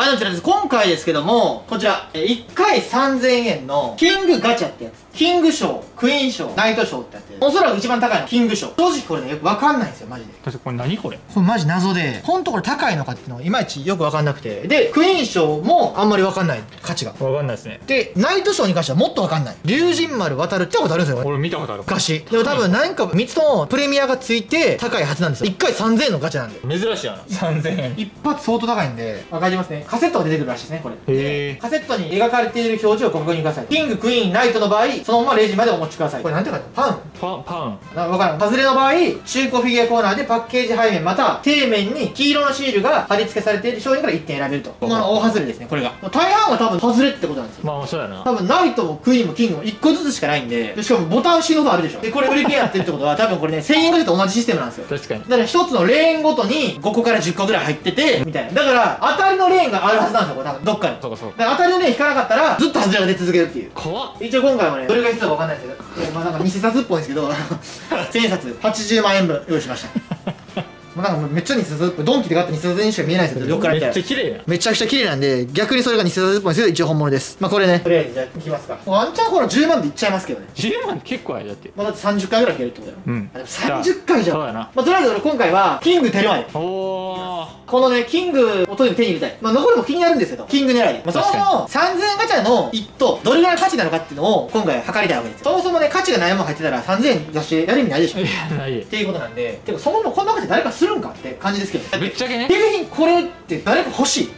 はい、こちらです。今回ですけども、こちら、1回3000円のキングガチャってやつ。キング賞、クイーン賞、ナイト賞ってやつ。おそらく一番高いのはキング賞。正直これね、よくわかんないんですよ、マジで。確かこれ何これ？これマジ謎で、ほんとこれ高いのかっていうのがいまいちよくわかんなくて。で、クイーン賞もあんまりわかんない、価値が。わかんないですねで、ナイト賞に関してはもっとわかんない。龍神丸渡るってことあるんですよ、これ。俺見たことある昔。でも多分何か3つともプレミアがついて高いはずなんですよ。1回3000円のガチャなんで。珍しいやな3000円一発相当高いんで、わかりますね。カセットが出てくるらしいですね、これ。へーカセットに描かれている表示をご確認ください。キング、クイーン、ナイトの場合、そのままレジまでお持ちください。これなんて書いてあるパンパパンなわからん。外れの場合、中古フィギュアコーナーでパッケージ背面または底面に黄色のシールが貼り付けされている商品から1点選べると。この大外れですね、これが。大半は多分外れってことなんですよ。まあそうやな多分ナイトもクイーンもキングも1個ずつしかないんで、でしかもボタン押しのとあるでしょ。で、これ売り切れやってるってことは、多分これね、1000円ガチャと同じシステムなんですよ。確かにだから一つのレーンごとに5個から10個ぐらい入ってて、みたいな。だから、当たりのレーンがあるはずなんですよ、これ多分。どっかに。そうかそうか当たりのレーン引かなかったら、ずっと外れが出続けるっていう。怖っ一応今回もね、どれが必要かわかんないですけど、えーまあなんか偽札っぽいんですけど、1000冊80万円分用意しました。もうなんかめっちゃ偽札っぽい。ドンキで買った偽札にしか見えないですけど、どっからめっちゃ綺麗やめちゃくちゃ綺麗なんで、逆にそれが偽札っぽいんですけど、一応本物です。まあこれね、とりあえずじゃあいきますか。ワンチャンこの10万でいっちゃいますけどね。10万結構やだってまあだって30回ぐらいいけるってことだよ。うんあでも30回じゃん。そうやなまあとりあえず俺今回は、キングテルマで。おおこのね、キングをとにかく手に入れたい。まあ、残りも気になるんですけど、キング狙いで。まあ、そもそも3000円ガチャの1等、どれぐらいの価値なのかっていうのを今回は測りたいわけですよ。そもそもね、価値がないもん入ってたら3000円出してやる意味ないでしょ。いっやないていうことなんで、てかそもそもこんなガチャ誰かするんかって感じですけど。ぶっちゃけね景品これって誰か欲しい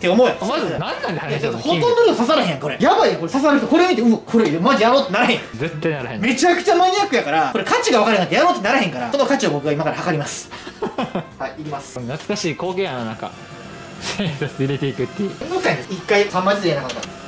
って思うやん。まず何なんでいや話ほとんどの人刺さらへんこれ。やばいよ、これ刺さる人、これ見て、うわ、これマジやろうってならへん。絶対ならへんめちゃくちゃマニアックやから、これ価値が分からへんかってやろうってならへんから、その価値を僕が今から測ります。はい、いきます。懐かしい光景やななんか 入れていくっていうめんどくさいんです一回3枚ずつ入れなかった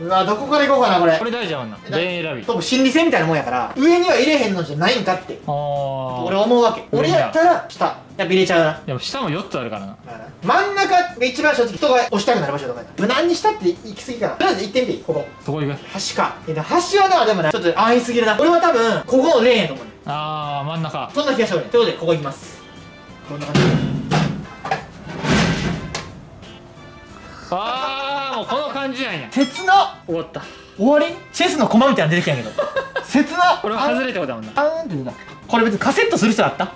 うわどこから行こうかなこれ。これ大事やもんな。レーン選び。多分心理戦みたいなもんやから上には入れへんのじゃないんかって俺思うわけ。俺やったら下。やっぱ入れちゃうな。でも下も4つあるからな。真ん中が一番正直人が押したくなる場所とかや無難にしたって行き過ぎかな。とりあえず行ってみていいここ。そこ行く？端か。いやでも端はなでもなちょっと安易すぎるな。俺は多分ここのレーンやと思うねああ真ん中。そんな気がしておるねということでここ行きます。こんな感じ。ああ感じなんや。切な。終わった。終わり？チェスの駒みたいなの出てきたんやけど。切な。これは外れってことだもんな。あー。んって出たこれ別にカセットする人あった？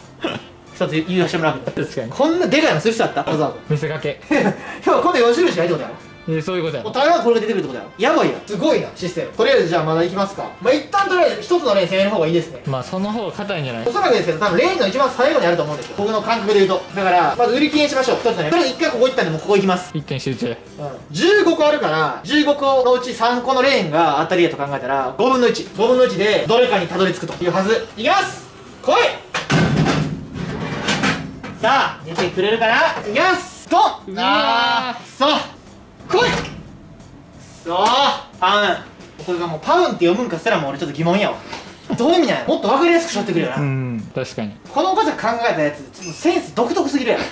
一つ言わせてもらうけど。確かに。こんなでかいのする人あった？わざわ見せかけ。ざ 今日はこの4種類しかないってことやろ？えそういうことやもう台湾これが出てくるってことやろ。やばいやん。すごいなシステム。とりあえずじゃあまだ行きますか。まあ一旦とりあえず一つのレーン攻める方がいいですね。まあその方が硬いんじゃない？おそらくですけど多分レーンの一番最後にあると思うんですよ。僕の感覚で言うと。だからまず売り切れにしましょう。一つね。とりあえず一回ここ行ったんでもうここ行きます。一点集中うん。15個あるから15個のうち3個のレーンが当たりやと考えたら5分の15分の1でどれかにたどり着くというはず。いきます。来い。さあ出てくれるかな？いきます。ドン。あーそう来い。そうパウン。これがもうパウンって読むんかすらも俺ちょっと疑問やわ。どういう意味なんやもっと分かりやすくしょってくれよな、うん確かに。このガチャ考えたやつちょっとセンス独特すぎるやろ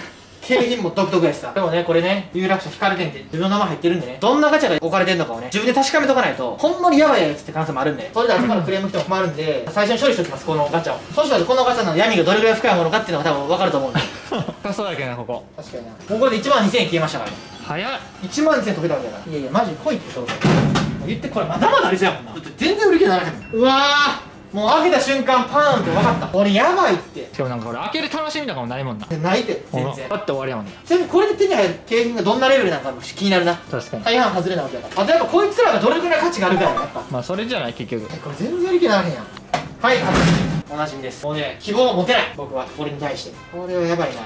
景品も独特やしさでもねこれね有楽町光店って自分の名前入ってるんでねどんなガチャが置かれてるのかをね自分で確かめとかないとほんまにヤバいやつって可能性もあるんでそれで後からクレーム来ても困るんで最初に処理しておきますこのガチャを。そしたらこのガチャの闇がどれぐらい深いものかっていうのが多分分かると思うんで。そうだけどなここ。確かにな。ここで1万2000円消えましたからね。早っ1万2000円溶けたわけだから。いやいやマジ来いってそうそう言ってこれまだまだありそうやもんな。だって全然売り切れならへんもん。うわーもう開けた瞬間パーンって分かった。俺やばいって。しかもなんか俺開ける楽しみとかもないもんな。ないって全然。パッて終わりやもんなちなみにこれで手に入る景品がどんなレベルなのかも気になるな確かに。大半外れなわけだから。あとやっぱこいつらがどれぐらい価値があるかやなやっぱまあそれじゃない結局。えこれ全然売り切れならへんやん。はい外れおなじみです。もうね希望を持てない。僕は。これに対して。これはやばいな。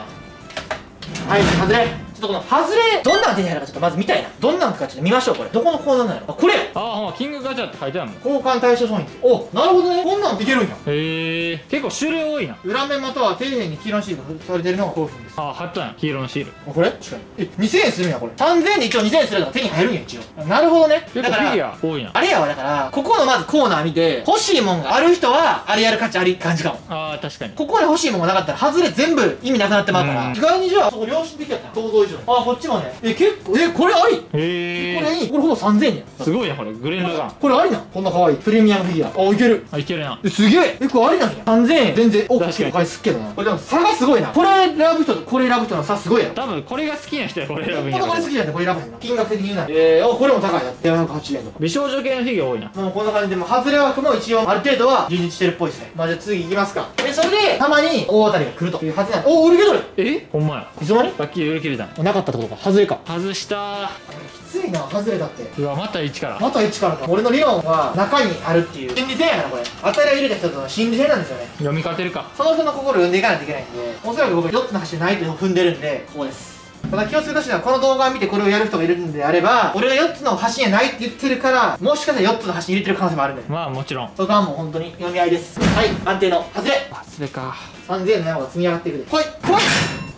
はい外れ。ちょっとこの外れどんなん手に入るかちょっとまず見たいな。どんなんかちょっと見ましょうこれ。どこのコーナーなの？あこれや。ああほんまキングガチャって書いてあるもん交換対象商品おなるほどね。こんなんできるんやへえ結構種類多いな。裏面または底辺に黄色のシールが貼されてるのが興奮です。ああ貼ったんや。黄色のシールあこれ？確かに。え2000円するんやこれ。3000円で一応2000円するのが手に入るんや一応。なるほどね。結構フィギュア多いな。あれやわだからここのまずコーナー見て欲しいもんがある人はあれやる価値あり感じかも。ああ確かに。ここで欲しいもんがなかったら外れ全部意味なくなってまうから、うん。意外にじゃあそこ良心的やった。な想像以後ろあこっちもね。え結構えこれあり。こへえれいい。これほぼ3000円や。すごいなこれ。グレン・ラガンこれありなんこんな可愛い。プレミアムフィギュア。あいける。あいけるな。えすげえ。えこれありなんや。3000円。全然。OK 確かに。返すけどな。これでも差がすごいな。これ選ぶ人とこれ選ぶ人の差すごいやろ。多分これが好きな人はこれ選ぶんこやこれ好きじゃんこれ選ばへんな。金額的に言うなら。えー、おこれも高いな。780円とか。美少女系のフィギュア多いな。もうこんな感じでもう外れ枠も一応ある程度は充実してるっぽいですね。まあじゃあ次行きますか。でそれでたまに大当たりが来るというはずなんお売り切れとる。え？ほんまや。いつの間に？さっき売り切れたのなかったってことか。外れか。外した。きついな外れだって。うわまた一から。また1からか。俺の理論は中にあるっていう。心理戦やからこれ。当たりを入れた人との心理戦なんですよね。読み勝てるか。その人の心を読んでいかないといけないんで。おそらく僕4つの橋ないと踏んでるんでここです。ただ気をつけてほしはこの動画を見てこれをやる人がいるんであれば俺が4つの橋にはないって言ってるからもしかしたら4つの橋に入れてる可能性もあるんで。まあもちろん。そこはもう本当に読み合いです。はい安定の外れ。外れか。3000円の山が積み上がっていくで。来い来い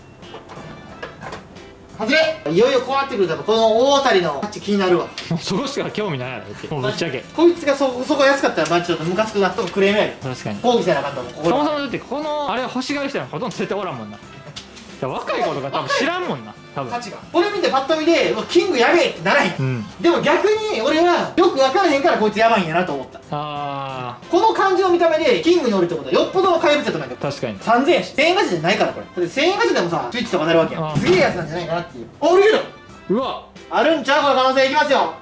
外れ。いよいよこうなってくるとこの大当たりの価値気になるわ。そこしか興味ないやろ。ってもうぶっちゃけ。こいつがそそこ安かったらマジちょっとムカつくなとかクレームやる確かに。抗議せなあかんと思うここで。そもそもだってこのあれ欲しがる人はほとんど絶対おらんもんな若い子とか多分知らんもんな多分。価値が。これ見てパッと見でキングやべえってならへん。うん。でも逆に俺はよく分からへんからこいつやばいんやなと思った。あこの感じの見た目でキングにおるってことはよっぽどの怪物やと思うんだけどー確かに3000円し1000円ガチャじゃないからこれ。だって1000円ガチャでもさスイッチとかなるわけやすげえやつなんじゃないかなっていう。おるけどうわ。あるんちゃう？この可能性いきますよ。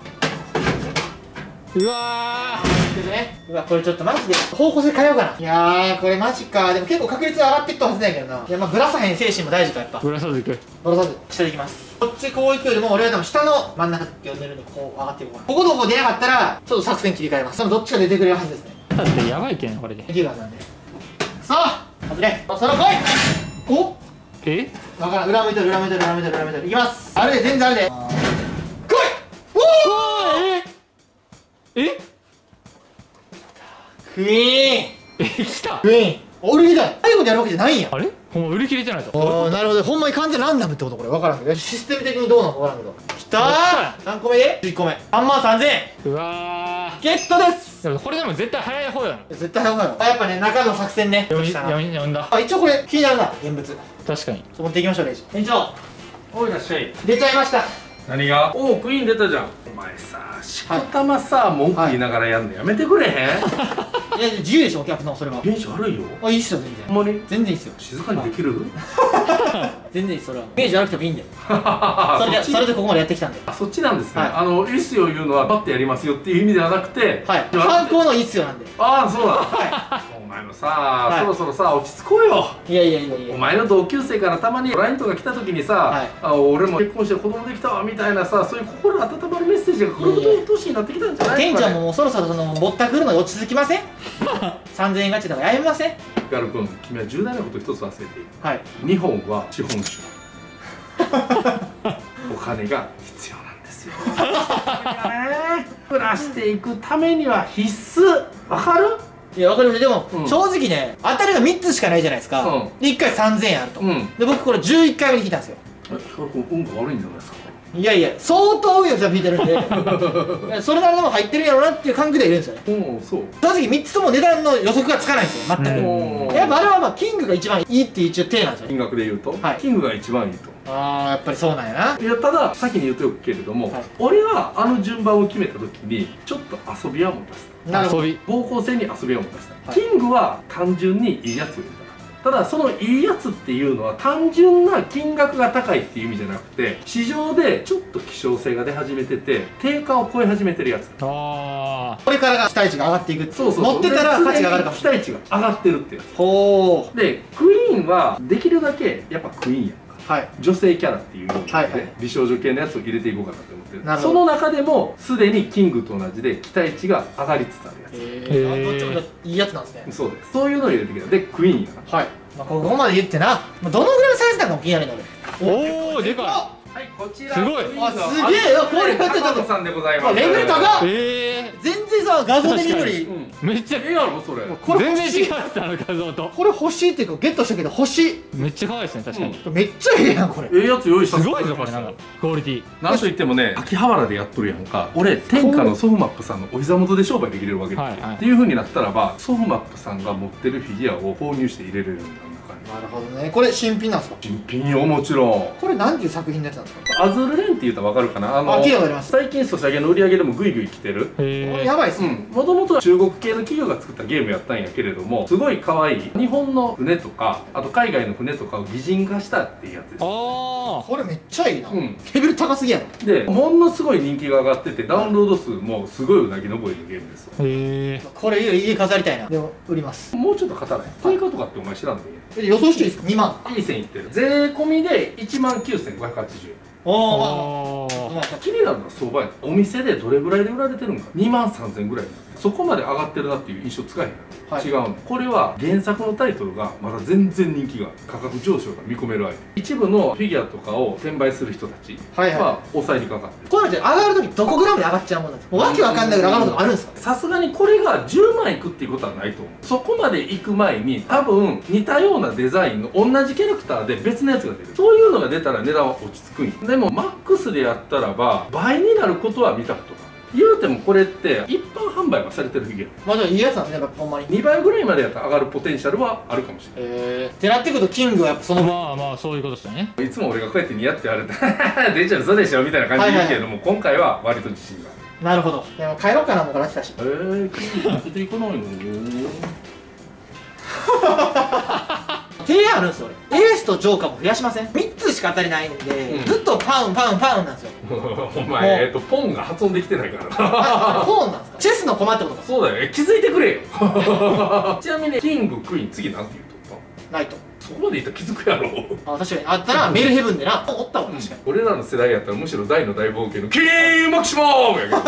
うわけどね。うわこれちょっとマジで方向性変えようかな。いやーこれマジか。でも結構確率上がっていったはずだけどな。いやまあぶらさへん精神も大事かやっぱ。ーぶらさずいくぶらさず下でいきます。こっちこう行くよりも俺は多分下の真ん中って呼んでるんでこう上がっていこうかな。こことここ出なかったらちょっと作戦切り替えます。多分どっちか出てくれるはずですね。だってやばいけんこれで。できるはずなんで。さあ外れ。そろ来い。お？え？わからん。裏向いてる裏向いてる裏向いてる裏向いてる。いきます。あれで全然あれで。来い。おえ？え？クイーン。え来た。クイーン。俺みたい最後でやるわけじゃないん。やあれ？ほんま売り切れてないぞ。ああなるほど。ほんまに完全ランダムってことこれ。分からん。けどシステム的にどうなの？か分からんけど。きたー。何個目で11個目。3万3000円。うわゲットです。ーでもこれでも絶対早い方やん。絶対早いあやっぱね中の作戦ね。読み読み読んだ。あ一応これ気になるな現物。確かに。と持っていきましょうレイジ。店長おいらっしゃい。出ちゃいました何が？おおクイーン出たじゃん。お前さしこたまさ文句言いながらやんのやめてくれへん、い。や自由でしょお客のそれは。原子悪いよ。あいいっすよ全然。ほんまに？全然いいっすよ。静かにできる？全然いいそれは。イメージ悪くてもいいんで それでそれでここまでやってきたんで。あそっちなんですね、はい。あのいいっすよ言うのはバッてやりますよっていう意味ではなくてはい。反抗のいいっすよなんで。ああそうだ。はお 前もさ、い。そろそろさ落ち着こうよ。いいやいやいやいや。お前の同級生からたまに LINE とか来た時にさ、はい。あ俺も結婚して子供できたわみたいなさそういう心温まるメッセージが来る年になってきたんじゃない店のかね長ももうそろそろそのぼったくるのに落ち着きません？3000円ガチャとかやめません？ガル君君は重大なこと一つ忘れている。はい。日本は資本主義。お金が必要なんですよ。暮らしていくためには必須。わかる？いやわかりますでも、うん。正直ね当たりが3つしかないじゃないですか、うん。で1回3000円あると、うん。で僕これ11回目に聞いたんですよ。え運が悪いんじゃないですか？いやいや相当運よく聞いてるんでいやそれなりでも入ってるんやろうなっていう感覚でいるんですよね。うんそう。正直3つとも値段の予測がつかないんですよ全く、うん。やっぱあれはまあキングが一番いいっていう一応手なんですよ。ね金額で言うと、はい。キングが一番いいとああやっぱりそうなんやな。いやただ先に言っておくけれども、はい。俺はあの順番を決めた時にちょっと遊びは持たせた。遊び。方向性に遊びを持たせた、はい。キングは単純にいいやつを入れたただそのいいやつっていうのは単純な金額が高いっていう意味じゃなくて市場でちょっと希少性が出始めてて定価を超え始めてるやつ。あこれからが期待値が上がっていくそうそう乗ってたら価値が上がるか期待値が上がってるってやほつでクイーンはできるだけやっぱクイーンや女性キャラっていうので、はいはい。美少女系のやつを入れていこうかなと思ってる。その中でもすでにキングと同じで期待値が上がりつつあるやつ。えどっちもいいやつなんですね。そうです。そういうのを入れてきたでクイーンやな。はい、まあ、ここまで言ってな、まあ、どのぐらいのサイズなのかも気になるの俺。おおでかはいこちら。すごい。あすげえ。よこれだってだって高野さんでございます。あレベル高っ。いえ全然さ画像で見るより。うん。ー、めっちゃ。ええやろそれ。これ全然欲しい。違うあの画像と。これ欲しいっていうかゲットしたけど欲しい。めっちゃ可愛いですね確かに、うん。めっちゃええやんこれ。ええやつ用意したすごいぞこれ。なんかクオリティ。なんといってもね秋葉原でやっとるやんか。俺天下のソフマップさんのお膝元で商売できれるわけですよ、はいはいっていう。ふうになったらばソフマップさんが持ってるフィギュアを購入して入れれるようにななるほどね。これ新品なんですか？新品よもちろん。これ何ていう作品のやつなんですか？アズールレンって言ったらわかるかな？あの最近ソシャゲの売り上げでもグイグイ来てる。やばいっすね、うん、もともとは中国系の企業が作ったゲームやったんやけれどもすごい可愛い。日本の船とかあと海外の船とかを擬人化したっていうやつです。あこれめっちゃいいな、うん。レベル高すぎやろ。でものすごい人気が上がっててダウンロード数もすごいうなぎ登りのゲームですへえこれ家飾りたいな。でも売ります。もうちょっと語らない？定価とかってお前知らんでいい想していいですか2万。いい線いってる。税込みで1万9580円。おおー気になるのは相場やお店でどれぐらいで売られてるんか。2万3000円ぐらいになるそこまで上がってるなっていう印象つかへん。はい。違うのこれは原作のタイトルがまだ全然人気が価格上昇が見込める相手一部のフィギュアとかを転売する人たちはいはい。は抑えにかかってる。こういうのって上がるときどこぐらいまで上がっちゃうもんなんですかわけわかんないぐらい上がることあるんですか？さすがにこれが10万いくっていうことはないと思う。そこまで行く前に多分似たようなデザインの同じキャラクターで別のやつが出る。そういうのが出たら値段は落ち着くんよでもマックスでやったらば倍になることは見たことが言うてもこれって一般販売はされてるフィギュまあじゃあいいやつなんですねやっぱほんまに。ア2倍ぐらいまでやったら上がるポテンシャルはあるかもしれないへえってなってくるとキングはやっぱそのまあまあそういうことですよね。いつも俺がこうやって似合って言われて「出ちゃう嘘でしょ」みたいな感じで言うけれども、今回は割と自信がある。なるほど。でも帰ろうかなもうから来たし。えー、筋肉出ていかないの 提案あるんですよ俺。エースとジョーカーも増やしません？3つしか当たりないんで、うん。ずっとパウンパウンパウンなんですよ。お前、えっと、ポンが発音できてないからな。あポーンなんですか？チェスの駒ってことか。そうだよ。え気づいてくれよ。ちなみにキングクイーン次なんて言うとった？ナイトそこまで言ったら気づくやろ。あ確かに。あったらメルヘブンでなおったわ確かに、俺らの世代やったらむしろ大の大冒険のキーンマキシマムやけど。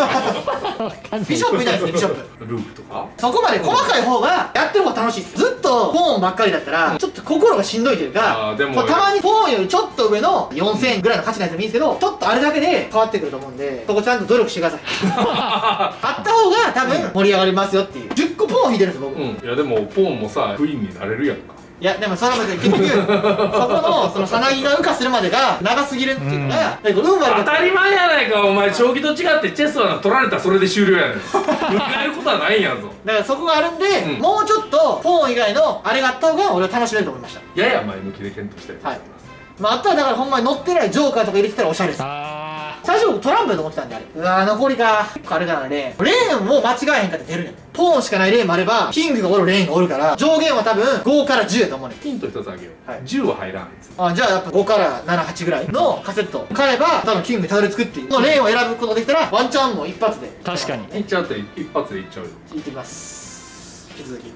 ビショップいないですね ビショップ。ルークとか？そこまで細かい方がやってる方が楽しい。ですずっとポーンばっかりだったらちょっと心がしんどいというかあーでもたまにポーンよりちょっと上の4000円ぐらいの価値のやつでもいいん。ですけどちょっとあれだけで変わってくると思うんでそこちゃんと努力してください。あった方が多分盛り上がりますよっていう。10個ポーン引いてるんです僕、いうん。いやでもポンもさクイーンになれるやんかやでもそのまで結局 そこのそのさなぎが羽化するまでが長すぎるっていうのが、だから運悪か当ったたり前やないかお前将棋と違ってチェスは取られたらそれで終了やねん。振り返ることはないんやぞ。だからそこがあるんで、うん。もうちょっとポーン以外のあれがあった方が俺は楽しめると思いました。やや前向きで検討したいと思い。ます、まあ、あとはだからほんまに乗ってないジョーカーとか入れてたらおしゃれです。あ最初僕トランプだと思ってたんであれ。うわー残りか。結構あるからね。レーンも間違えへんかって出るねん。ポーンしかないレーンもあればキングがおるレーンがおるから上限は多分5から10やと思うねん。ヒント一つあげよ。う、はい。10は入らんあじゃあやっぱ5から78ぐらいのカセット。を買えば多分キングにたどり着くっていう。のレーンを選ぶことができたらワンチャンも一発で。ー確かに。い。っちゃうって一発でいっちゃうよ。いってきます。引き続き。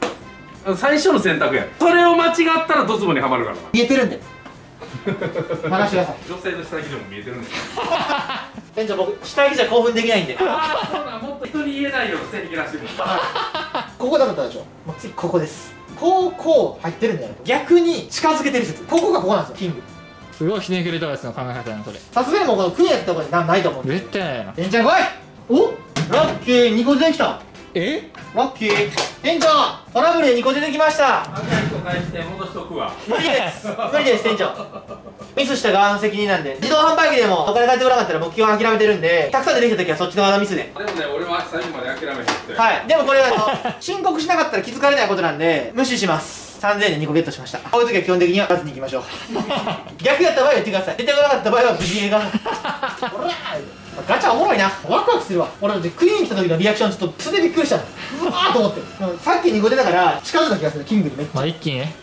最初の選択や。それを間違ったらドツボにはまるから。な見えてるんで任せてください。女性の下着でも見えてるんですよ店長僕下着じゃ興奮できないんで。ああそうなんもっと人に言えないような線引き出してくるここだったでしょ？もう次ここです。こうこう入ってるんじゃない逆に近づけてる説。ここがここなんですよキング。すごいひねくれたやつの考え方やなそれ。さすがにもうこのクリアってとこになないと思うんで絶対ないな店長来い。おラッキー2個出てきたえ？ラッキー店長トラブルで2個出てきました。あんな人返して戻しとくわ。無理です。無理です店長。ミスした側の責任なんで自動販売機でもお金返ってこなかったら目標諦めてるんでたくさん出てきた時はそっちの側のミスで。でもね俺は最後まで諦めへんって。はい。でもこれあの申告しなかったら気づかれないことなんで無視します3000円で2個ゲットしました。こういう時は基本的には出ずに行きましょう。逆やった場合は言ってください。出てこなかった場合は無事映画ほらガチャおもろいな。ワクワクするわ。俺だってクイーン来た時のリアクションちょっと素でびっくりしたの。うわーと思って。さっき2個出たから近づいた気がする。キングにめっちゃ。まあ一気にね。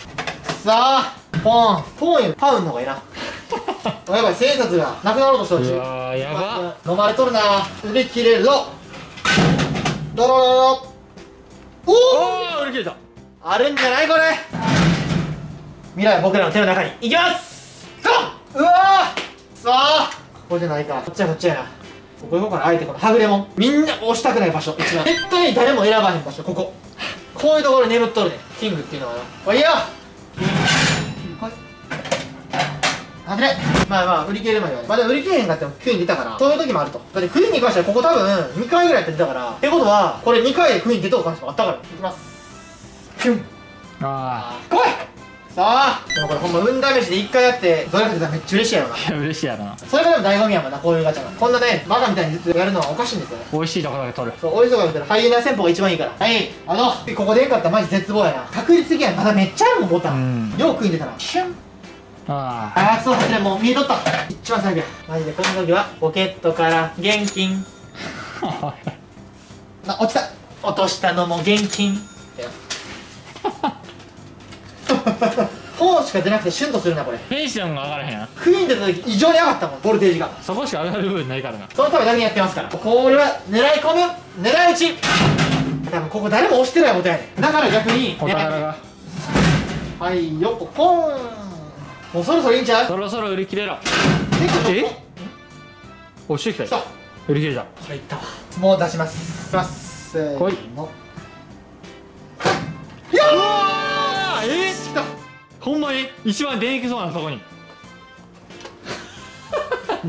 さあポン。ポンよりパウンの方がいいな。やばい。千円札がなくなろうとしてほしいうわーやば。飲まれとるな。売り切れるぞ。ドロロロおおおお売り切れたあるんじゃないこれ。未来は僕らの手の中に行きます。ゴーうわー！さあここじゃないか。こっちはこっちやな。ここ行こうかなあえてこのはぐれもん。みんな押したくない場所一番。絶対に誰も選ばへん場所ここ。こういうところ眠っとるねキングっていうのはなおいよ！来い。あれまあまあ売り切れるまでは。ねまあでも売り切れへんかってもクイーン出たから。そういう時もあると。だってクイーンに関してはここ多分2回ぐらいやって出たから。ってことはこれ2回でクイーン出とう可能性もあったから。いきます。ピュンあ来いさあでもこれほんま運試しで1回やってどれか出たらめっちゃ嬉しいやろないや嬉しいやなそれがでも醍醐味やもんなこういうガチャがこんなねバカみたいにずっとやるのはおかしいんですよね美味しいところだけ取るそう、おいしそうが見たらハイエナ戦法が一番いいから。はい、あの、ここでよかったらマジ絶望やな。確率的にはまだめっちゃあるもん、ボタン。うんよく食いんでたな。シュン。ああー、そうだね、もう見えとった。一番最後や。マジで、この時は、ポケットから現金。ああ、落ちた。落としたのも現金。だよ ポーしか出なくてシュンとするな、これ。テンションが上がらへんクイーン出た時異常に上がったもん、ボルテージが。そこしか上がる部分ないからな。そのためだけにやってますから。これは狙い込む狙い撃ち。多分ここ誰も押してないことやねん。だから逆に、お宝が。はいよっポーン。もうそろそろいいんちゃう？そろそろ売り切れろ。え？押してきた。よ売り切れた。これいったわ。もう出します。いきます。せー来いほんまに？一番出にくそうなとこに。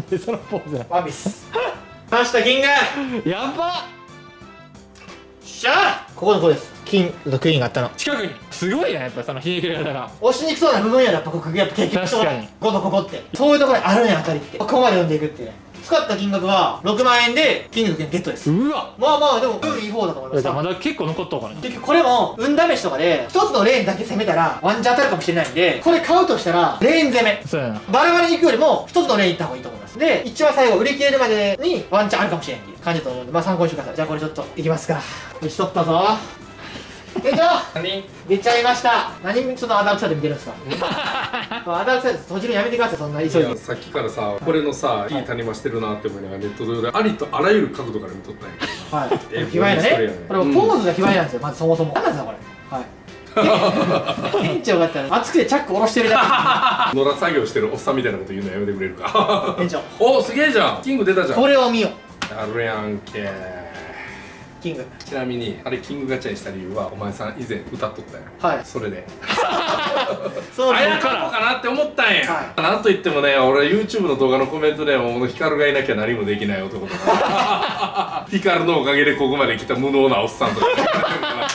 で そのポーズや。ワンピース。刺したキング。やばしゃあここのここです。キングとクイーンがあったの。近くに。すごいなやっぱそのひねくれ方が。押しにくそうな部分やろやっぱここやっぱ結局確かに。こことここって。そういうところにあるんや当たりって。ここまで読んでいくっていうね使った金額は6万円でキングとクイーンゲットです。うわ。まあまあでも運いい方だと思います。まだ結構残っとうからね。結局これも運試しとかで一つのレーンだけ攻めたらワンチャン当たるかもしれないんでこれ買うとしたらレーン攻め。そうやな。バラバラに行くよりも一つのレーン行った方がいいと思います。で一番最後売り切れるまでにワンチャンあるかもしれんっていう感じだと思うんでまあ参考にしてください。じゃあこれちょっといきますか。よし取ったぞ出ちゃいました。何そのアダルトサイド見てるんですか？アダルトサイド閉じるのやめてくださいそんな急いで。さっきからさこれのさい。い谷間してるなって思いながらネット上でありとあらゆる角度から見とったんやけど。はい。え卑猥ね。ね。これポーズが卑猥なんですよまずそもそも。何なんですかこれ。はい。店長がやったら熱くてチャック下ろしてるだ 野良作業してるおっさんみたいなこと言うのやめてくれるか。け店長。おすげえじゃん。キング出たじゃん。これを見よやるやんけキング。ちなみにあれキングガチャにした理由はお前さん以前歌っとったよはい。それで。そうあやかこかなって思ったん。や、はなんといってもね俺 YouTube の動画のコメントでもヒカルがいなきゃ何もできない男とか。ヒカルのおかげでここまで来た無能なおっさんとか。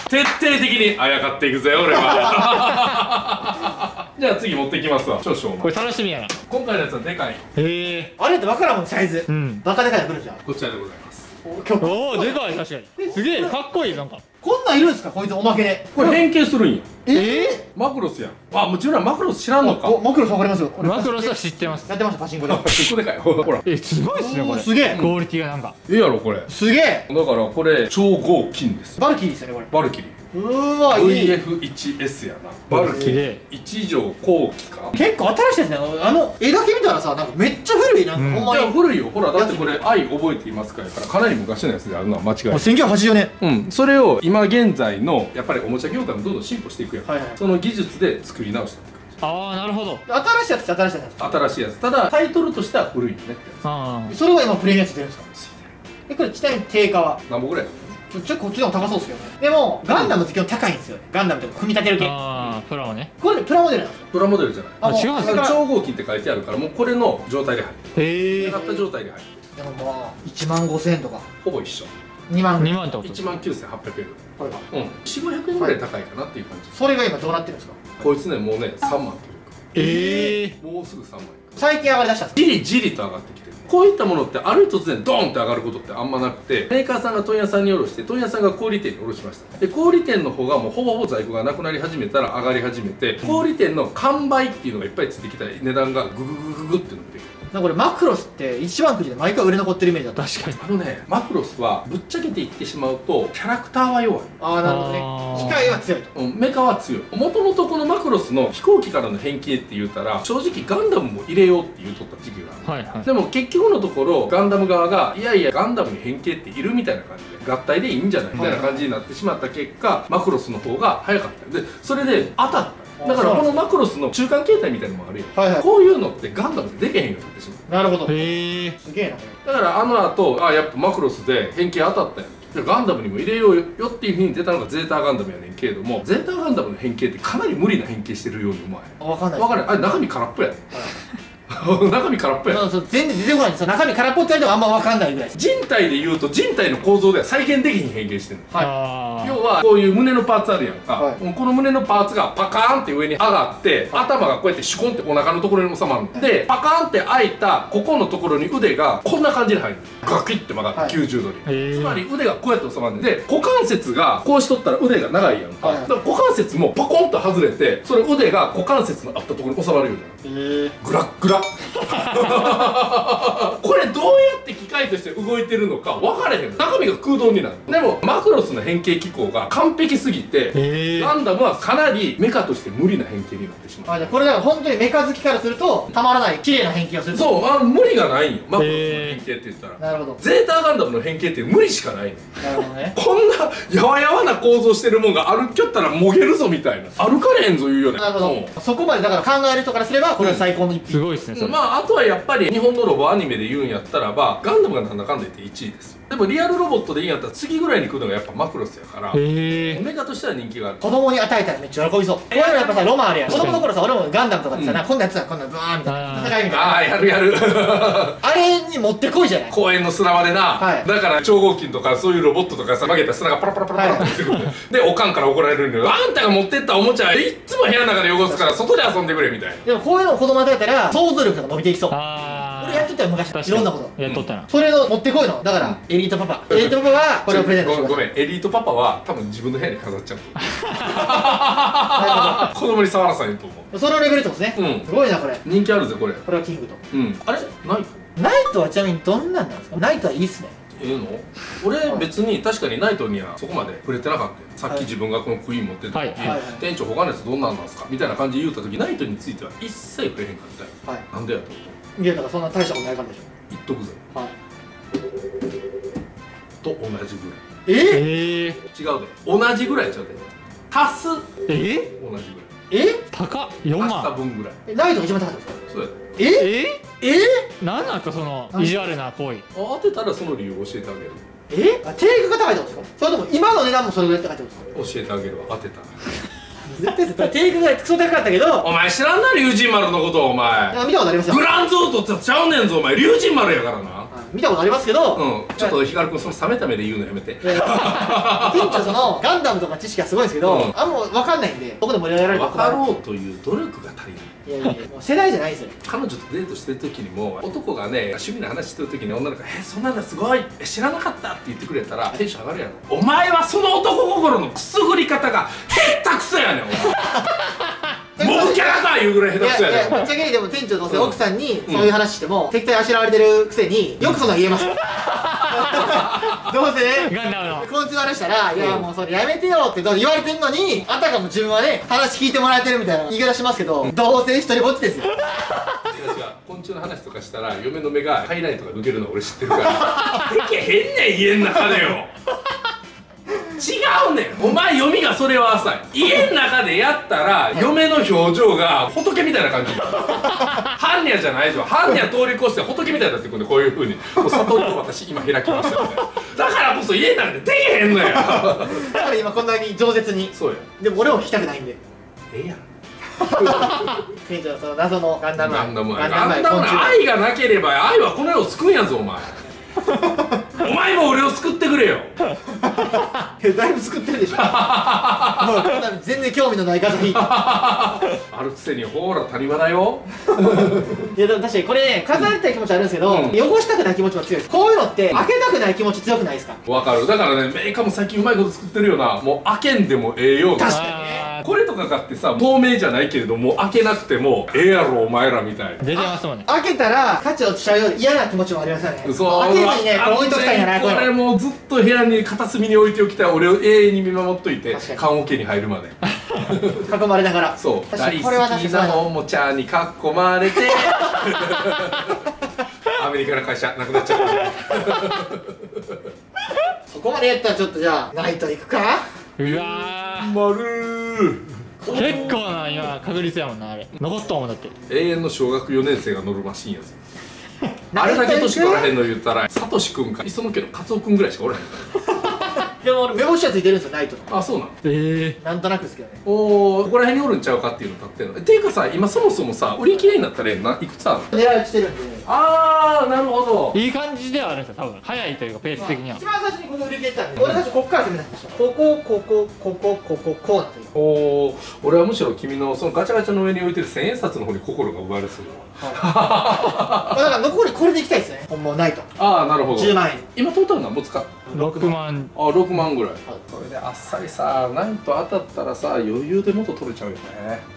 徹底的にあやかっていくぜ俺は。じゃあ次持ってきますわ。少々おこれ前楽しみやな。今回のやつはでかい。へえ。あれって分からんもんサイズ。うん。バカでかいの来るじゃん。こちらでございますお今日おおでかい確かに。すげえかっこいいなんか。こんなんいるんすか？こいつおまけで。これ変形するんや。え？マクロスやん。あもちろんマクロス知らんのか。おマクロス分かります？マクロスは知ってます。やってましたパチンコで。結構でかい。ほら。えすごいっすねこれ。すげえ。クオリティがなんか。ええやろこれ。だすげえ。からこれ超合金です。バルキリーですよねこれ。バルキリーうーわいい。VF1S やな。バルキ一条後期か。結構新しいですね。あの絵だけ見たらさなんかめっちゃ古い。なんか、うん。いやほんまに。古いよ。ほらだってこれ「愛覚えていますか?」やからかなり昔のやつであるのは間違いない。1980年。うん。それを今現在のやっぱりおもちゃ業界もどんどん進歩していくやん、はいはい。その技術で作り直したってああなるほど。新しいやつって新しいやつ新しいやつ。ただタイトルとしては古いよねってやあそれが今プレミアついてるんですか？えこれちなみに定価は？つ何本ぐらい？ちょっとこっちの方が高そうですけどねでもガンダムって基本高いんですよね。ガンダムって組み立てるあ系。ああプラもね。これプラモデルなんですよ。プラモデルじゃない。あも違うんですだから超合金って書いてあるからもうこれの状態で入ってへえる。上がった状態で入ってるでもまあ1万5000円とか。ほぼ一緒。2万。2万ってこと1万9800円これがうん4500円ぐらい高いかなっていう感じ、それが今どうなってるんですか？こいつねもうね3万ええもうすぐ3万最近上がりだしたんですじりじりと上がってきてる。こういったものってある日突然ドーンって上がることってあんまなくてメーカーさんが問屋さんに卸して問屋さんが小売店に卸しました。で小売店の方がもうほぼほぼ在庫がなくなり始めたら上がり始めて小売店の完売っていうのがいっぱいついてきたら値段がグググググって伸びてくる。なんかこれマクロスって一番くじで毎回売れ残ってるイメージだった。確かに。あのねマクロスはぶっちゃけて言ってしまうとキャラクターは弱い。ああなるほどね。機械は強いと。うんメカは強い。もともとこのマクロスの飛行機からの変形って言うたら正直ガンダムも入れようって言うとった時期がある。はいはい。でも結局のところガンダム側がいやいやガンダムに変形っているみたいな感じで合体でいいんじゃないみたいな感じになってしまった結果マクロスの方が早かった。よでそれで当たっただからこのマクロスの中間形態みたいなのもあるよはいはい。こういうのってガンダムでできへんようになってしまうなるほどへえすげえなこだからあの後あやっぱマクロスで変形当たったよじゃあガンダムにも入れようよっていうふうに出たのがゼータガンダムやねんけれどもゼータガンダムの変形ってかなり無理な変形してるように思わへん？れわかんないわかるあれ中身空っぽやねん 中身空っぽや。そうそう全然出てこない。んですよ中身空っぽって言われてもあんま分かんないぐらいです人体で言うと人体の構造では再現できひん変形してるはい。あ要はこういう胸のパーツあるやんか、はい。この胸のパーツがパカーンって上に上がって頭がこうやってシュコンってお腹のところに収まるのでパカーンって開いたここのところに腕がこんな感じで入るガキって曲がってはい。90度に、つまり腕がこうやって収まるん。でで股関節がこうしとったら腕が長いやんか、はいだから股関節もパコンと外れてそれ腕が股関節のあったところに収まるようになる。へえグラッグラ これどうやって機械として動いてるのか分からへん中身が空洞になる。でもマクロスの変形機構が完璧すぎてガンダムはかなりメカとして無理な変形になってしまう。あじゃあこれだから本当にメカ好きからするとたまらない綺麗な変形をする。とそうあ無理がない。んよマクロスの変形って言ったら。なるほど。ゼータガンダムの変形って無理しかないの。なるほどね。こんなやわやわな構造してるもんが歩きよったらもげるぞみたいな。歩かれへんぞ言うよね。なるほど、うん。そこまでだから考える人からすればこれは最高の一品、すごいですねそれ、まああとはやっぱり日本のロボアニメで言うんやったらばガンダムがなんだかんだ言って1位ですでもリアルロボットでいいんやったら次ぐらいに来るのがやっぱマクロスやからへえメカとしては人気がある。子供に与えたらめっちゃ喜びそう。こういうのやっぱさロマンあるやん。子供の頃さ俺もガンダムとかでさ、うん。こんなやつだこんなブワーンみたいな。あー。戦いみたいな。ああやるやる。あれに持ってこいじゃない？公園の砂場でな、はい。だから超合金とかそういうロボットとかさ曲げた砂がパラパラパラパラって出てくる、でおかんから怒られるんだよ。あんたが持ってったおもちゃ。いっつも部屋の中で汚すから外で遊んでくれみたいな。でもこういうのを子供に与えたら想像力が伸びていきそうってたよ昔いろんなこと。やっとったな、それを持ってこいの。だから、エリートパパ。エリートパパはこれをプレゼントしごめんごめん。エリートパパは多分自分の部屋に飾っちゃうな 子供に触らさないと思う。そのレベルってことですね、うん。すごいなこれ。人気あるぜこれ。これはキングと。うん。あれ？ない？ナイトはちなみにどんなんなんですか？ナイトはいいっすね。ええの？俺別に確かにナイトにはそこまで触れてなかったよ。さっき自分がこのクイーン持ってた時、はい。はい。はい店長他のやつどんなんなんすか？みたいな感じで言うた時ナイトについては一切触れへんかったよ。はい。なんでやと思う？いやだからそんな大したことないからでし言っとくぜ。ょはい。と同じぐらい。え？ええ違うで。同じぐらいちゃうで。足す。え？同じぐえ？高っ。4らい足した万分ぐらい。えナイトが一番高いんですか？そうやで。え？え？え？なんなんかその何意地悪な行為。あ当てたらその理由教えてあげる。え？あ定価が高いってことですか？それとも今の値段もそれぐらい高いってことですか？教えてあげるわ。当てたら絶対です定価がクソ高かったけどお前知らんな龍神丸のことお前。あ見たことありますよ。グランゾートってちゃうねんぞお前。龍神丸やからな。はい見たことありますけど、うん。ちょっと光君その冷めた目で言うのやめて。店長そのガンダムとか知識がすごいんですけど、うん。あんま分かんないんでここで盛り上げられる分かろうという努力が足りない。いやいやもう世代じゃないんですよ。彼女とデートしてる時にも男がね趣味の話してる時に女の子が「えそんなんだすごい。え知らなかった」って言ってくれたらテンション上がるやろ。お前はその男心のくすぐり方がへったくそやねんお前モブキャラか言うぐらい下手くそいやいやぶやねんお前っちゃけでも店長どうせうん奥さんにそういう話しても、敵対あしらわれてるくせによくそんなん言えます。どうせねガンダムの。昆虫の話したら「いやもうそれやめてよ」ってどう言われてんのにあたかも自分はね話聞いてもらえてるみたいな言い方しますけどどうせ一人ぼっちですよ。違う違う昆虫の話とかしたら嫁の目がハイライトが抜けるの俺知ってるから。でけへんねん家の中でよ違うねん。お前読みがそれは浅い。家の中でやったら嫁の表情が仏みたいな感じ。般若じゃないでしょ般若通り越して仏みたいになってくるんでこういう風に。もう悟りを私今開きました。みたいなだからこそ家の中でできへんのや。だから今こんなに饒舌に。そうや。でも俺も聞きたくないんで。ええやん。店長その謎のガンダム愛。ガンダム愛。ガンダム愛がなければ愛はこの世を救うんやぞお前。お前も俺を救ってくれよい やだいぶ作ってるでしょ。全然興味のない画像引い。てあるくせにほーら谷間だよ。いやでも確かにこれね飾りたい気持ちあるんですけど、うん。汚したくない気持ちも強いです。こういうのって開けたくない気持ち強くないですか？わかる。だからねメーカーも最近うまいこと作ってるよなもう開けんでもええような。確かにあこれとか買ってさ透明じゃないけれども開けなくてもええやろお前らみたいな。ー出てますもんね。開けたら価値落ちちゃうようで嫌な気持ちもありますよね。そう。開けずにねこう置いときたいんじゃないこれもうずっと部屋に片隅に置いておきたい。俺を永遠に見守っといて棺桶に入るまで。囲まれながら。そう。大好きなおもちゃにかっこまれて。アメリカの会社なくなっちゃった。そこまでやったらちょっとじゃあナイト行くか？うわまるー結構な今確率やもんなあれ。残ったもんだって。永遠の小学4年生が乗るマシンやぞ。あれだけ年取らへんの言ったらサトシ君か磯野家のカツオ君ぐらいしかおらへんでも俺目星はついてるんですよナイトの。あそうなの？ええ。なんとなくですけどね。おおここら辺におるんちゃうかっていうの立ってるの。っていうかさ今そもそもさ売り切れになったらないくつあるの？狙いしてるんで。ああなるほど。いい感じではあるんですよ多分。早いというかペース的には。一番最初にここ売り切れてたんで俺最初こっから攻めたん。ですよこここここここここうなんですよおお俺はむしろ君のそのガチャガチャの上に置いてる千円札の方に心が奪われするわまあだから残りこれでいきたいですね。本物ないと。ああなるほど。10万円。今トータル何ぼ使っ6万。あ6万ぐらい。これであっさりさナイト当たったらさ余裕で元取れちゃうよね。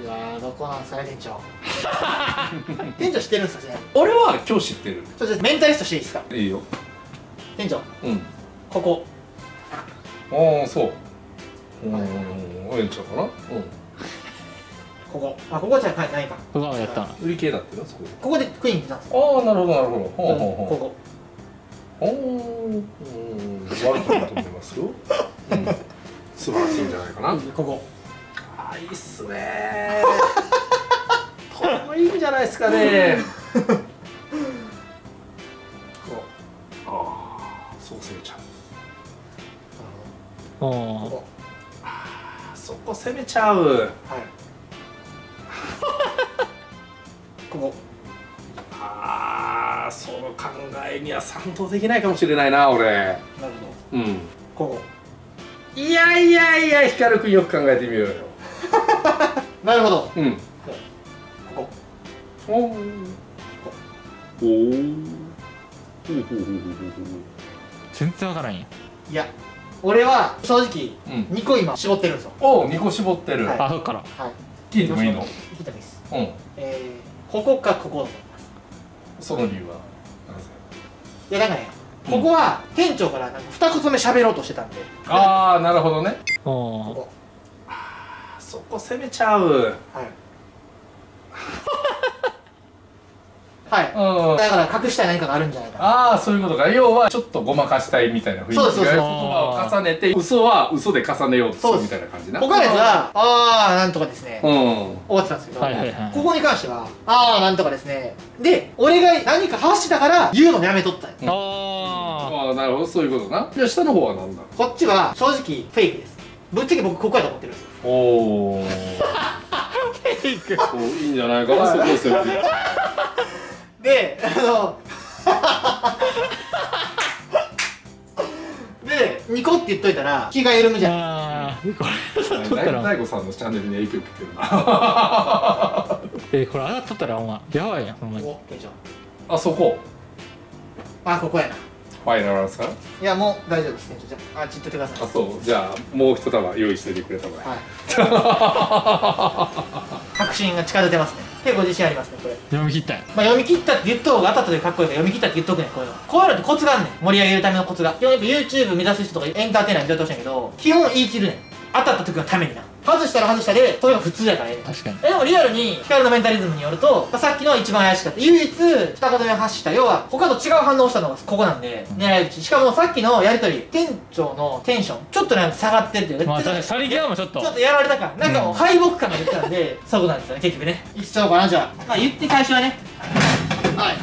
いやーどこなんですかね店長。店長知ってるんですかね俺は今日知ってる。ちょっとメンタリストしていいですか？いいよ。店長。うん。ここ。ああそう。うんええんちゃうかな？うんここ。あここじゃないか。ここはやった。な売り切れだってなそこ。でここでクイーン出たんですよああなるほどなるほど。ほうほうほう。ここ。おーうん悪くないと思いますよ、うん、素晴らしいんじゃないかな。ここ。あーいいっすね。ーこれもいいんじゃないですかね。こああそう攻めちゃう。おここ。あそこ攻めちゃう。はい ここ。ああその考えには賛同できないかもしれないな俺。なるうん。ほどこ。いやいやいや光くんよく考えてみようよ。こ なるほど。うん。ここ。おおおお全然わからんやいや俺は正直うん。2個今絞ってるんですよ。お2個絞ってる、はい。あそっから。はい聞いてもいいの。聞いてもいいです。うん。えー、ここかここだと。思いますその理由は？いやなんかねここは店長からなんか二言目喋ろうとしてたんで。ああなるほどね。ここ。そこ攻めちゃう。はいはい。うん。だから隠したい何かがあるんじゃないか。なああそういうことか。要はちょっとごまかしたいみたいな雰囲気がそうそうそう言葉を重ねて嘘は嘘で重ねようとするみたいな感じな。他のやつはあーなんとかですね。うん。終わってたんですけど、はいはいはい。ここに関してはあーなんとかですね。で俺が何か話したから言うのやめとった。ん。よあああなるほど。そういうことな。じゃあ下の方は何だこっちは正直フェイクです。ぶっちゃけ僕ここやと思ってるんですよ。おお フェイク。いいんじゃないかなそこ攻めてであので2個って言っといたら気が緩むじゃん。ああこれ大悟さんのチャンネルに影響受けてるな。えこれ当たったらお前やばいやんほんまにあ。そこ。あここやな。ファイナルですかいやもう大丈夫です店長じゃあ。あちっとってください。あそう。じゃあもう一束用意しててくれたまえはい 確信が近づいてますね。結構自信ありますねこれ。読み切ったまあ、読み切ったって言った方が当たった時かっこいいから読み切ったって言っとくねんこういうのこういうのってコツがあんねん。盛り上げるためのコツが。YouTube 目指す人とかエンターテイナーにやってほしいんやけど基本言い切るねん。当たった時のためにな外したら外したでそれが普通やからええねん。確かに。えでもリアルに光のメンタリズムによると、まあ、さっきのは一番怪しかった。唯一二言目発した要は他と違う反応をしたのがここなんで狙い撃ち。しかもさっきのやりとり店長のテンションちょっとなんか下がってるっていうかまあ確かに去り際もちょっと。ちょっとやられたからなんかもう敗北感が出てたんで、そことなんですよね結局ね。いっちゃおうかなじゃあ。まあ言って最初はね。はい。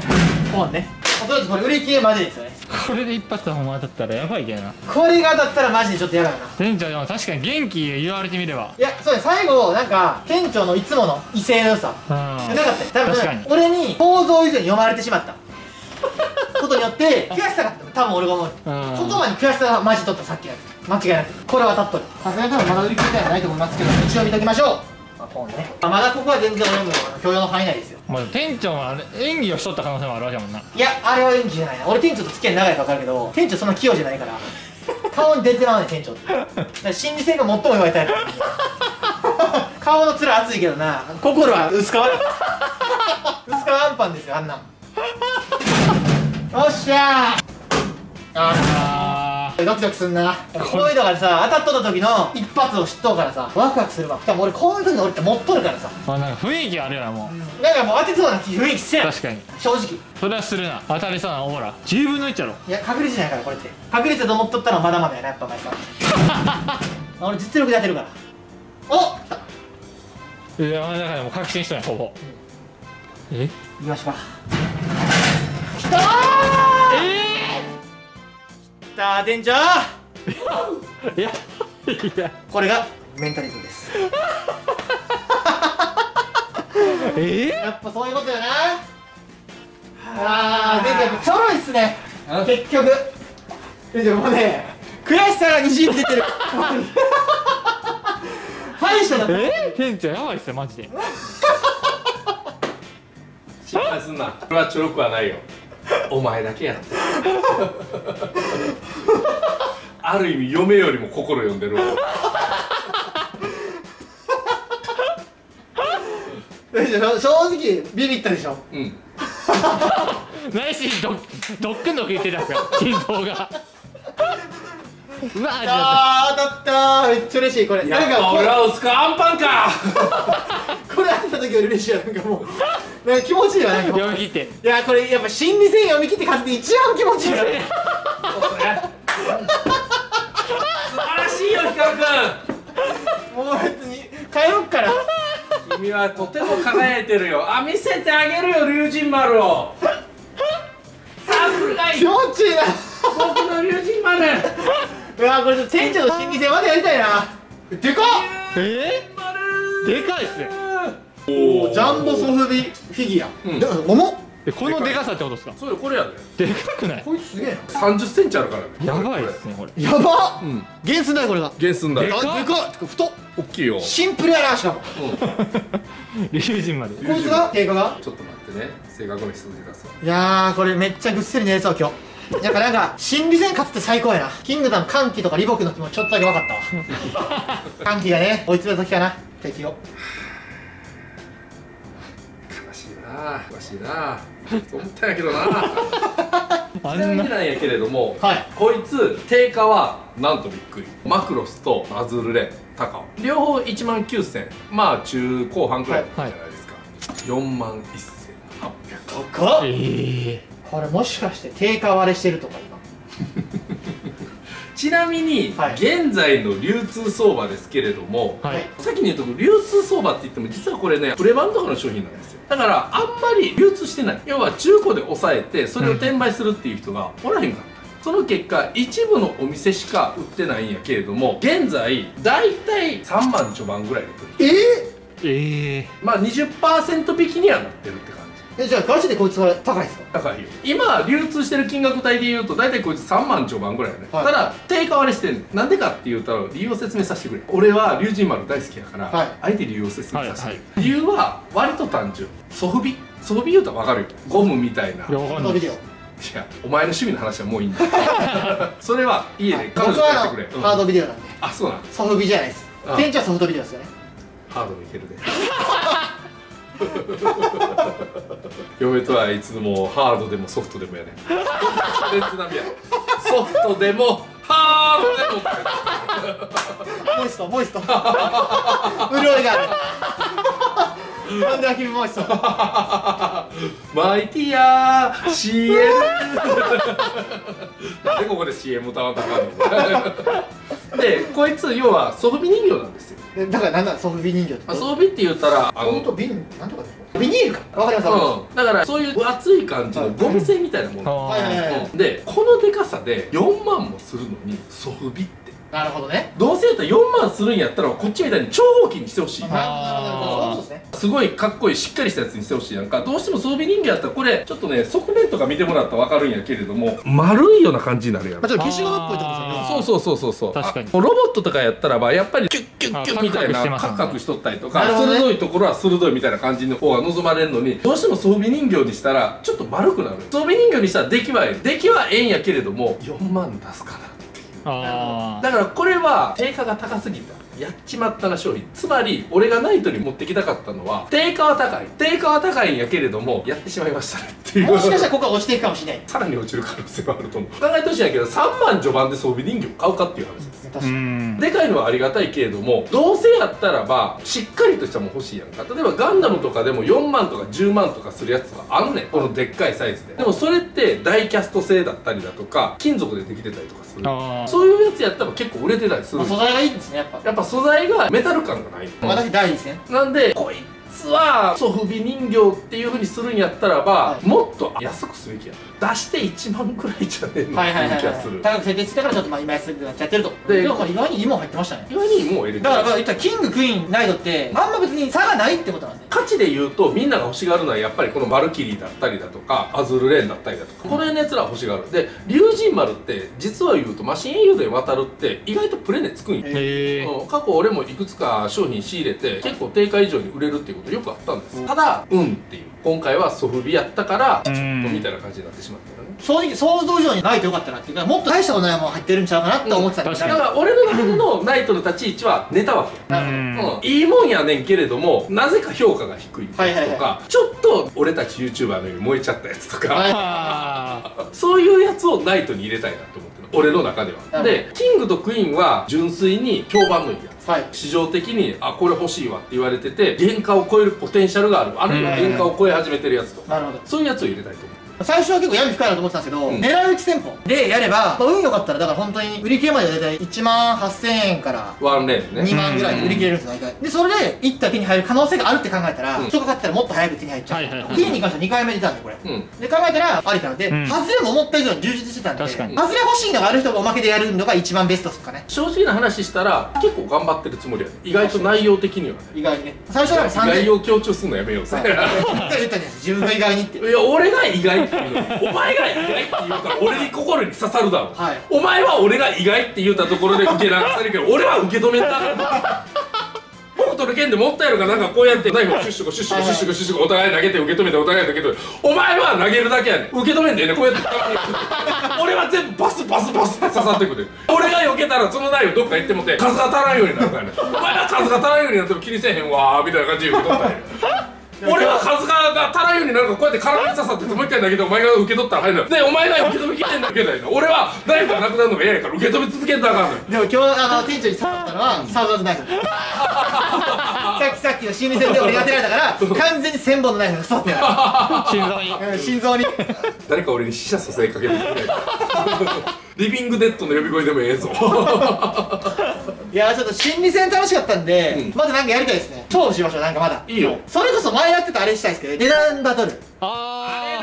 ポンねとりあえずこれ売り切れまでですよね。これで一発ほんま当たったらやばいけどな。これが当たったらマジでちょっとやばいな店長でも確かに元気言われてみれば。いやそうね。最後なんか店長のいつもの威勢の良さ。うん。なかったよ。多分確かに。俺に構造以前に読まれてしまった。ことによって悔しさが多分俺が思う。うん。言葉に悔しさが混じっとったさっきのやつ。間違いなく。これは当たっとる。さすがに多分まだ売り切れてはないと思いますけど一応見ときましょうまあポンね。あまだここは全然俺も許容の範囲内ですよ。まあ店長はあれ演技をしとった可能性もあるわけやもんな。いやあれは演技じゃない。な俺店長と付き合い長いから分かるけど店長そんな器用じゃないから 顔に出てまうねん店長って。心理性が最も弱いタイプ。顔の面熱いけどな。心は薄皮薄皮アンパンですよあんなん。よっしゃー。ああドキドキすんな。こういうのがさ当たっとった時の一発を知っとうからさ。ワクワクするわ。しかも俺こういう時に俺って持っとるからさ。ーまあなんか雰囲気あるよなもう。なんかもう当てそうな雰囲気して確かに。正直。それはするな。当たりそうなオーラ10分の1やろ。いや確率じゃないからこれって。確率だと思っとったらまだまだやなやっぱお前さ 俺実力で当てるから。おいやだからもう確信しとんやほぼ。え行きましょうかきたーたー店長いやいや。これが。メンタリズムです。え？やっぱそういうことよな。あーでもちょろいっすね。結局。でももうね悔しさがにじみ出てる。敗者だった。え？店長やばいっすよマジで。心配すんな。これはちょろくはないよ。お前だけやってある意味嫁よりも心読んでるわ。正直ビビったでしょ？うん。内心ドッドックンドック言ってたんですよ心臓が。うわあー当たったー。めっちゃ嬉しいこれ。やっ俺は薄くアンパンか。これ当てた時より嬉しいわなんかもうなんか気持ちいいわなんかたもう読み切って。いやこれやっぱ心理戦読み切って勝って一番気持ちいいわ 素晴らしいよヒカルもう別に帰ろっから。君君はとても輝いてるよ。あ見せてあげるよ龍神丸を。サークルがいい気持ちいいな。僕の龍神丸。うわこれちょっと店長の心理戦までやりたいな。でかっ。えー、でかいっすねおジャンボソフビフィギュア、うん。っえこのでかさってことですか？そうよこれやで。でかくない？こいつすげえ3 0センチあるからね。やばいっすねこれ。なやばっ！うん。原寸だよこれが。原寸だあでかかっ。っ太っ。大きいよ。シンプルやなしかも。こ龍神までいつが？経過が？ちょっと待ってね。正確に数字出すわい。やーこれめっちゃぐっすり寝れそう今日。やっぱなんか心理戦勝つって最高やな。キングダム歓喜とか李牧の気持ちちょっとだけ分かったわ。歓喜がね追い詰めた時かな。敵をな悲しいな。と思ったんやけどな。あ ちなみになんやけれどもはい。こいつ定価はなんとびっくり。マクロスとアズールレン高尾。両方1万9000まあ中後半くらいじゃないですか、4万1800高っ。えこれもしかして定価割れしてるとか今ちなみに、はい。現在の流通相場ですけれども、ー、はい、はい先に言うと流通相場って言っても実はこれねプレ版とかの商品なんですよ。だからあんまり流通してない。要は中古で抑えてそれを転売するっていう人がおらへんかった、その結果一部のお店しか売ってないんやけれども現在大体3万序盤ぐらいで取りええまあ20%引きにはなってるって感じ。ー、えじゃあガチでこいつは高いですか？高いよ。今流通してる金額帯で言うと大体こいつ3万序盤ぐらいやね、はい。ただ定価割れしてんなんでかって言うと理由を説明させてくれ。俺は龍神丸大好きやから、はい。あえて理由を説明させてくれ、はい理由は割と単純。ソフビ。ソフビ言うと分かるよ。ゴムみたいな。いー、いやわかんないこのビデオ。やお前の趣味の話はもういいんだ。それは家で彼僕女とやってくれ、うんハードビデオなんで。あそうなん。ソフビじゃないです。あ店長はソフトビデオですよね。ハードもいけるで 嫁とはいつもハードでもソフトでもやねレッツナビや。ソフトでもハードでもモイストモイスト潤いがある なんでアキルモイストマイティアー。CM なんでここで CM 歌わんとあかんの？でこいつ要はソフビ人形なんですよ。えだからなんだ？ソフビ人形って。あソフビって言ったらあソのフトビンなんとかですかビニールか？わかりますうん、だからそういう分厚い感じのゴム製みたいなもの、はいはいはいうんでこのでかさで4万もするのにソフビってすなるほどね。どうせやったら4万するんやったらこっちみたいに長方形にしてほしい。なるほどなるほど。そういうことですねすごいかっこいいしっかりしたやつにしてほしいやんか。どうしても装備人形やったらこれちょっとね側面とか見てもらったら分かるんやけれども丸いような感じになるやんまあちょっと消しゴムっぽいってことですよね。あそうそうそうそうそう。確かに。あロボットとかやったらばやっぱりキュッキュッキュッみたいなあカクカクしてますもんね。カクカクしとったりとか、ね鋭いところは鋭いみたいな感じの方が望まれるのにどうしても装備人形にしたらちょっと丸くなる。装備人形にしたら出来はええ。出来はええんやけれども4万出すかなだからこれは定価が高すぎた。やっちまったな商品つまり俺がナイトに持ってきたかったのは定価は高い。定価は高いんやけれどもやってしまいましたねっていう。もしかしたらここは落ちていくかもしれない。さらに落ちる可能性はあると思う。考えてほしいんやけど3万序盤で装備人形買うかっていう話です。確かにん。でかいのはありがたいけれどもどうせやったらばしっかりとしたもん欲しいやんか。例えばガンダムとかでも4万とか10万とかするやつはあんねん。このでっかいサイズで。でもそれってダイキャスト製だったりだとか金属でできてたりとかする。そういうやつやったら結構売れてたりする。まあ素材がいいんですねやっぱ。やっぱ素材がメタル感がない、私大事ですねなんでこい実はソフビ人形っていうふうにするんやったらば、はい。もっと安くすべきや。出して1万くらいじゃねえの。はいはいはいってい。う気がする。はい高く設定してたからちょっとまあ今安くなっちゃってると。ででもこれ意外にいいもん入ってましたね。意外にもう入れてだから言ったらキングクイーンナイトってあんま別に差がないってことなんで。すね価値で言うとみんなが欲しがるのはやっぱりこのバルキリーだったりだとかアズールレーンだったりだとか。この辺のやつらは欲しがる。で龍神丸って実は言うとマシン英雄で渡るって意外とプレネつくんよ。過去俺もいくつか商品仕入れて結構定価以上に売れるっていうことよくあったんです。ただうんっていう。今回はソフビやったからちょっとみたいな感じになってしまったよね。正直想像以上にないとよかったなっていうかもっと大したことないもん入ってるんちゃうかなって思ってたうん。すだから俺の中でのナイトの立ち位置はネタ枠なるほどうん。いいもんやねんけれどもなぜか評価が低いやつとか、はいはいはちょっと俺たち YouTuber のように燃えちゃったやつとか、はいあそういうやつをナイトに入れたいなと思ってる。俺の中では、うんでキングとクイーンは純粋に評判のいいやつはい。市場的にあこれ欲しいわって言われてて原価を超えるポテンシャルがある。あるいは原価を超え始めてるやつとか、そういうやつを入れたいと思う最初は結構闇深いなと思ってたんですけど、うん。狙い撃ち戦法。でやれば、まあ運良かったらだから本当に売り切れまで大体1万8000円からワンレーンね。2万ぐらいで売り切れるんですよ大体でそれで1体手に入る可能性があるって考えたら、うん人が買ったらもっと早く手に入っちゃう、はいはいはい。に関しては2回目出たんでこれ。うん。で考えたらありかなで、うん。ハズレも思った以上に充実してたんで確かに。ハズレ欲しいのがある人がおまけでやるのが一番ベストですかね。正直な話したら結構頑張ってるつもりやね。意外と内容的にはね。意外にね。最初はなんか3000概要強調するのやめようぜ。は い言ったじゃないですか。自分が意外にって。いや俺が意外っていうのにお前が意外って言うから俺に心に刺さるだろ、はい。お前は俺が意外って言ったところで受け流されるけど俺は受け止めた。北斗の剣で持ったやろがなんかこうやってナイフをシュッシュコシュッシュコシュッシュコシュッシュコお互い投げて受け止めてお互い投げてお前は投げるだけやねん受け止めんでねこうやって俺は全部バスバスバスって刺さってくる俺が避けたらそのナイフどっか行ってもって数が足らんようになるからねお前は数が足らんようになっても気にせえへんわーみたいな感じで受け取ったんや俺は数が足らんようになるからこうやって体に刺さってもう一回投げてお前が受け取ったら入るの。でお前が受け止めきれんの 受けないの俺はナイフがなくなるのが嫌やから受け止め続けんとあかんのよ。でも今日あの店長に刺さったのはサウザードナイフ。さっきさっきの心理戦で俺が当てられたから完全に1000本のナイフが刺さってる 心臓に。うん心臓に。誰か俺に死者蘇生かけてくれリビングデッドの呼び声でもええぞ。いやちょっと心理戦楽しかったんで、うん。まずなんかやりたいですね。勝負しましょうなんかまだ。いいよ。それこそ前やってたあれしたいですけど値段バトル。あ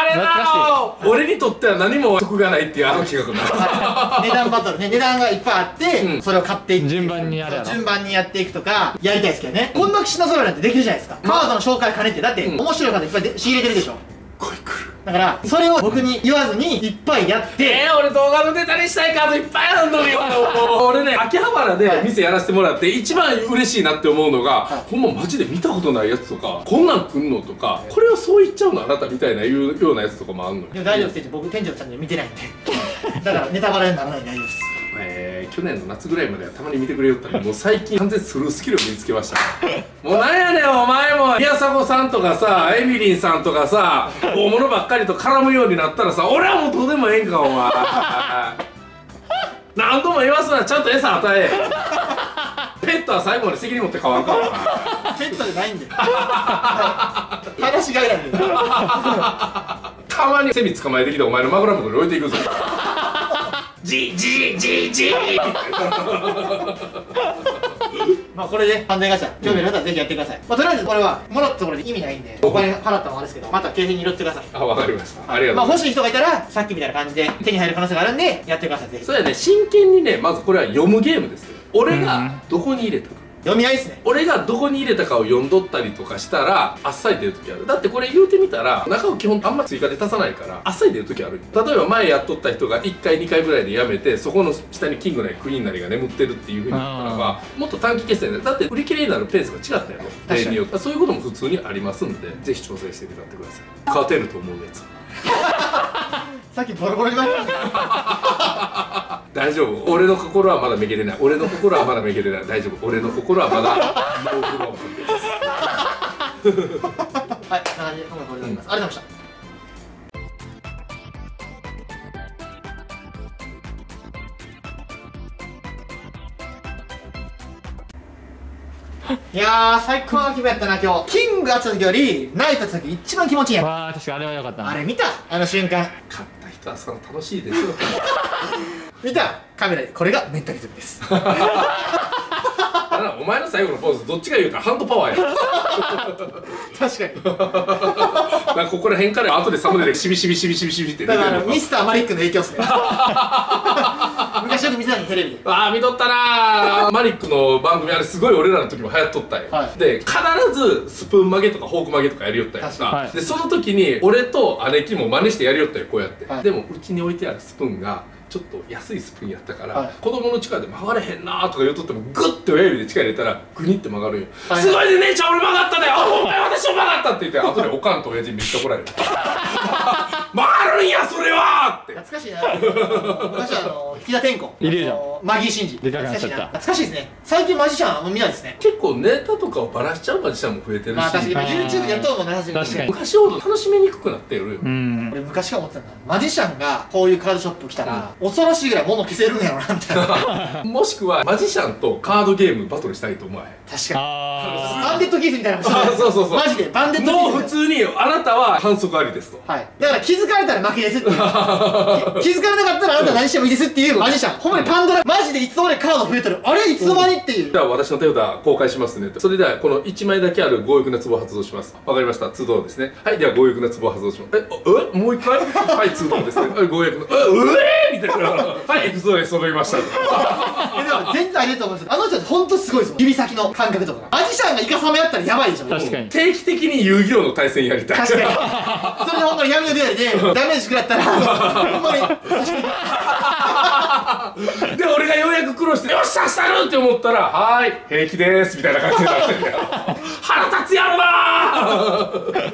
あれ懐か俺にとっては何も得がないっていうあの企画な。値段バトルね。値段がいっぱいあって、うん。それを買っていく順番にやるやろ順番にやっていくとかやりたいですけどね。こんな品揃えなんてできるじゃないですか。カードの紹介兼ねて。だって、うん。面白いカードいっぱいで仕入れてるでしょ来い来る。だからそれを僕に言わずにいっぱいやって。えー、俺動画のネタにしたいカードいっぱいあるのよ 俺ね秋葉原で店やらせてもらって一番嬉しいなって思うのが、はい。ほんまマジで見たことないやつとかこんなん来んのとかこれをそう言っちゃうのあなたみたいな言うようなやつとかもあんのよ。でも大丈夫です店長。僕店長さんで見てないんで。だからネタバレにならない大丈夫ですえー、去年の夏ぐらいまではたまに見てくれよったらもう最近完全にスルースキルを身につけました。もうなんやねんお前も。宮迫さんとかさエミリンさんとかさ大物ばっかりと絡むようになったらさ俺はもうどうでもええんかお前。何度も言わすな。ちゃんと餌与え。ペットは最後まで責任持って飼わんかお前。ペットじゃないんで。は い話しがいなんでたまにセミ捕まえてきてお前の枕元に置いていくぞじじじじまあこれで。完全ガチャ興味ある方はぜひやってください、まあとりあえずこれはもらったところで意味ないんでお金払ったもあれですけどまた景品に拾ってください。あわかりました。ありがとうまあ欲しい人がいたらさっきみたいな感じで手に入る可能性があるんでやってください。ぜひ。そうやね。真剣にねまずこれは読むゲームですよ。俺がどこに入れたか読み合いっすね。俺がどこに入れたかを読んどったりとかしたらあっさり出る時ある。だってこれ言うてみたら中を基本あんま追加で足さないからあっさり出る時ある例えば前やっとった人が1回2回ぐらいでやめてそこの下にキングなりクイーンなりが眠ってるっていうふうになったらばもっと短期決戦でだって売り切れになるペースが違ったやろ。例に。よってそういうことも普通にありますんでぜひ挑戦してみてください。勝てると思うやつ。さっきボロボロになった 大丈夫。俺の心はまだめげれない。俺の心はまだめげれない。大丈夫。俺の心はまだ。ノーブロークンですはい、こんな感じで今回これで終わります、ありがとうございました。いやー最高の気分やったな今日。キングがった時よりナイトやった時一番気持ちいいやん。わあ確かにあれは良かったな。あれ見た？あの瞬間勝った人はその楽しいですよ 見たカメラでこれがメンタリズムです あらお前の最後のポーズどっちが言うかハンドパワーや。確かに。なんかここら辺から後でサムネでシビシビシビシビシビって出だからあてるののミスターマリックの影響っすね。昔よく見てたのテレビで。ああ見とったなー。マリックの番組あれすごい俺らの時も流行っとったんよ、はい。で必ずスプーン曲げとかフォーク曲げとかやりよったんやん確か、でその時に俺と姉貴も真似してやりよったよこうやって、はい。でもうちに置いてあるスプーンがちょっと安いスプーンやったから、はい。子供の力で曲がれへんなーとか言うとってもグッて親指で力入れたらグニって曲がるんよ、はいすごいね姉ちゃん俺曲がったねあお前私も曲がったって言って後でおかんと親父にめっちゃ怒られる。曲がるんやそれはって。懐かしいな。昔はあの引田天功イリュージョンあのマギー・シンジ。でかくなっちゃった。懐かしいな。懐かしいですね。最近マジシャンあんま見ないですね。結構ネタとかをバラしちゃうマジシャンも増えてるし、まあ確かに。YouTube でやっとるも確かに。昔ほど楽しみにくくなってるよ、うん。俺昔から思ってたんだマジシャンがこういうカードショップ来たら恐ろしいぐらい物消せるんやろなみたいな。もしくはマジシャンとカードゲームバトルしたいと思わへん？確かに。あバンデットキースみたいなのもあそうそうそうマジでバンデットキースもう普通にあなたは反則ありですと。はい。だから気づかれたら負けですっていう。き 気づかれなかったらあなた何してもいいですっていうマジシャン。ほんまにパンドラマジでいつの間にかカード増えてる？あれいつの間にっていう。じゃあ私の手札公開しますねと。それではこの1枚だけある強欲な壺を発動します。わかりました。都道ですね。はいでは強欲な壺を発動します。ええ？もう一回？はい都道ですね。はい強欲のえうえーみたいなはいエクゾで揃いました でも全然ありえると思うんです。よあの人って本当すごいですもん指先の感覚とか。がマジシャンがイカサマやったらやばいでしょ。確かに。定期的に遊戯王の対戦やりたい。確かに。それでほんまに闇の出会いで ダメージ食らったらほんまに。で俺がようやく苦労して「よっしゃしたる!」って思ったら「はーい平気です」みたいな感じになって。んだよ腹立つやろなー